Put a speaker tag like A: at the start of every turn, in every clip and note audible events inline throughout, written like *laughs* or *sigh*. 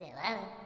A: Say, well.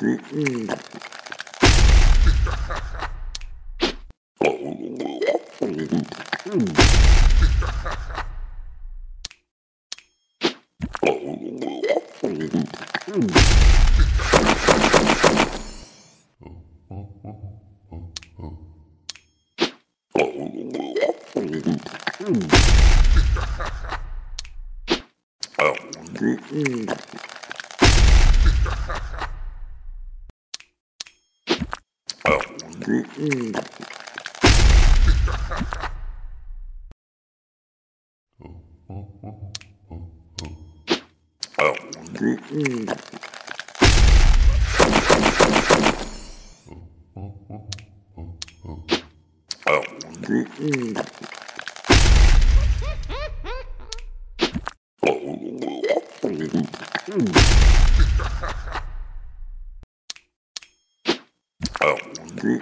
A: Oh. Mm. Oh oh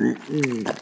A: Ugh. Mm. Mm.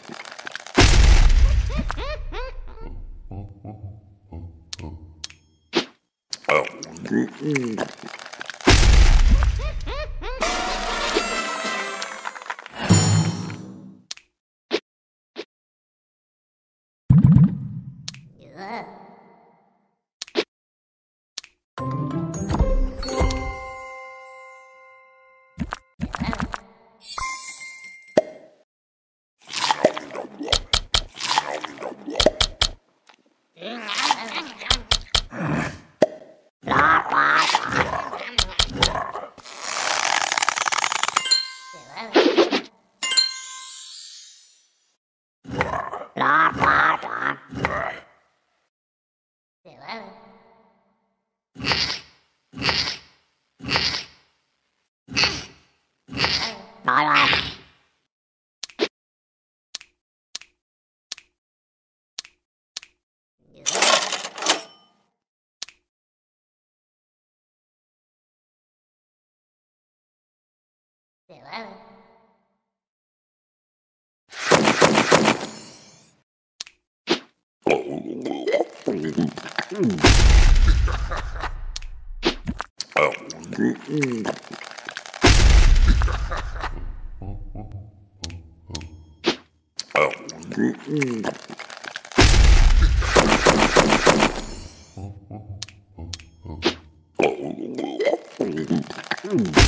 A: Hello. *laughs* *laughs*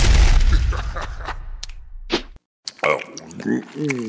A: Mm-hmm.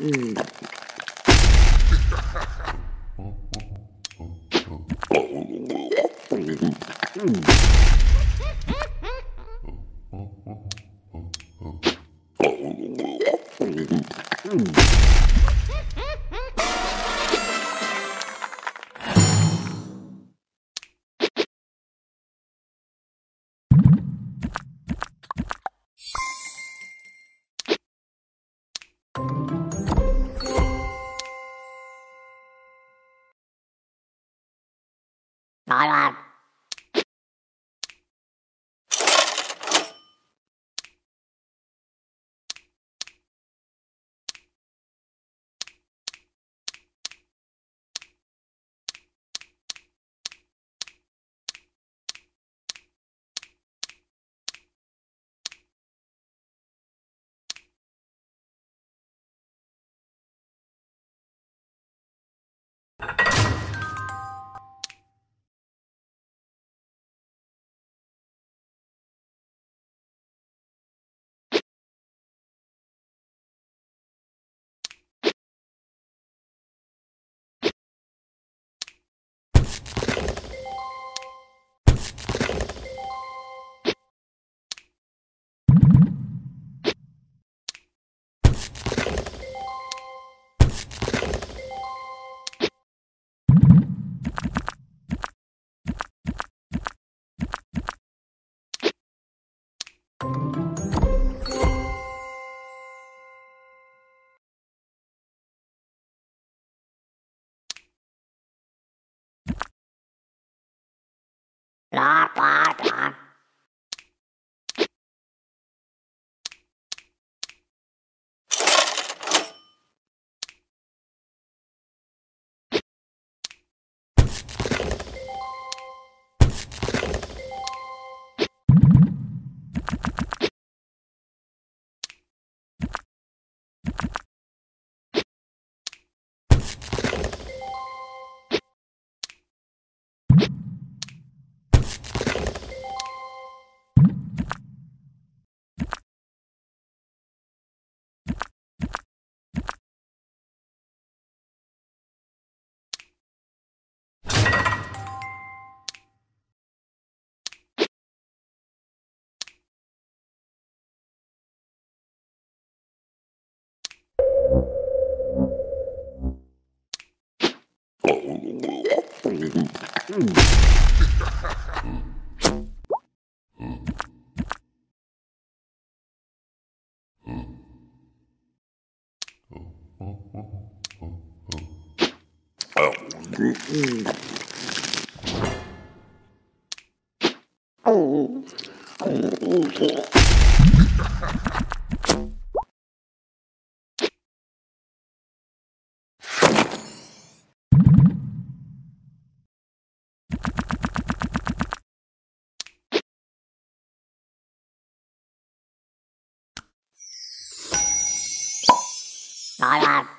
A: Mm. Mm. Blah. Oh, oh, oh, oh. Rồi bà